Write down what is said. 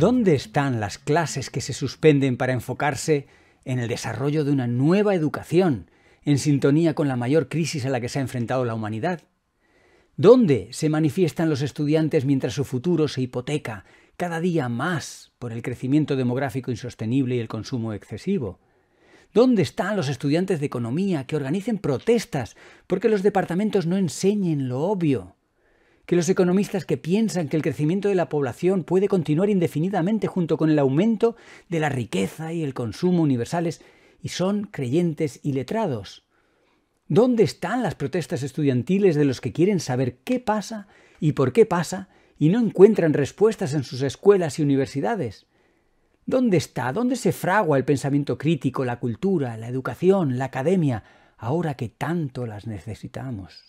¿Dónde están las clases que se suspenden para enfocarse en el desarrollo de una nueva educación, en sintonía con la mayor crisis a la que se ha enfrentado la humanidad? ¿Dónde se manifiestan los estudiantes mientras su futuro se hipoteca cada día más por el crecimiento demográfico insostenible y el consumo excesivo? ¿Dónde están los estudiantes de economía que organicen protestas porque los departamentos no enseñen lo obvio? Que los economistas que piensan que el crecimiento de la población puede continuar indefinidamente junto con el aumento de la riqueza y el consumo universales y son creyentes y letrados. ¿Dónde están las protestas estudiantiles de los que quieren saber qué pasa y por qué pasa y no encuentran respuestas en sus escuelas y universidades? ¿Dónde está? ¿Dónde se fragua el pensamiento crítico, la cultura, la educación, la academia, ahora que tanto las necesitamos?